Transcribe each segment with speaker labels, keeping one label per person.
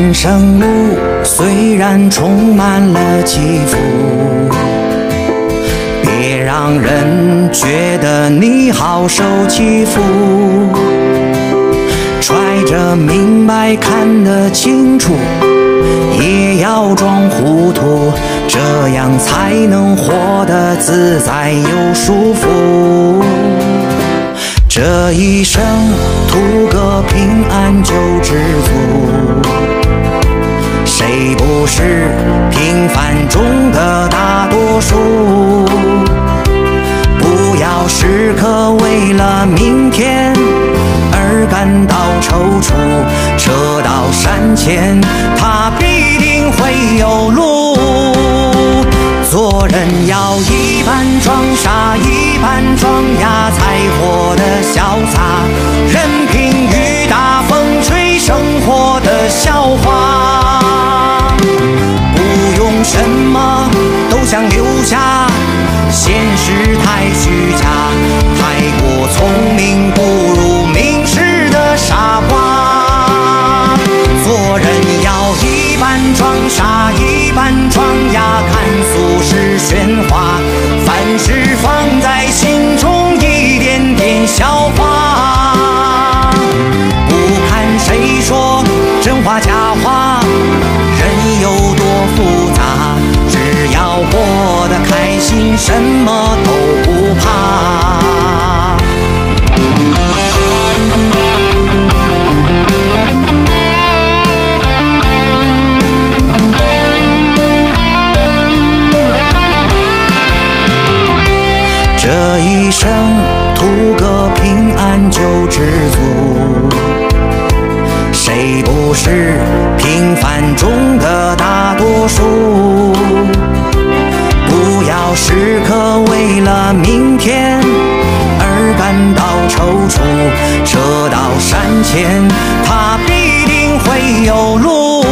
Speaker 1: 人生路虽然充满了起伏，别让人觉得你好受欺负。揣着明白看得清楚，也要装糊涂，这样才能活得自在又舒服。这一生图个平安就知足，是平凡中的大多数？不要时刻为了明天而感到踌躇，车到山前，它必定会有路。做人要一半装傻，一半装哑，才活得潇洒。人想留下，现实太虚假，这一生图个平安就知足，谁不是平凡中的大多数？不要时刻为了明天而感到踌躇，车到山前，它必定会有路。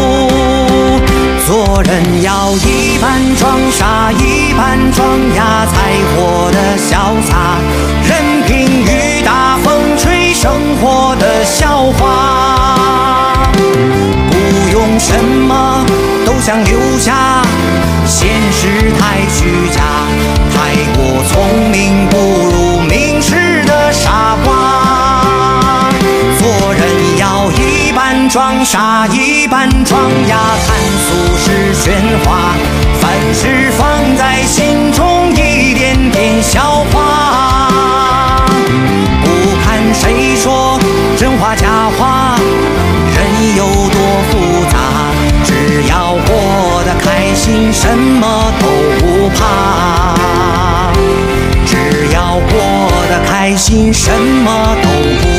Speaker 1: 做人要一半装傻，一半装哑，才活潇洒。任凭雨打风吹，生活的笑话。不用什么都想留下，现实太虚假，太过聪明不如明识的傻瓜。做人要一半装傻，一半装哑，看俗世喧哗，凡事放在心话假话，人有多复杂，只要过得开心，什么都不怕。只要过得开心，什么都不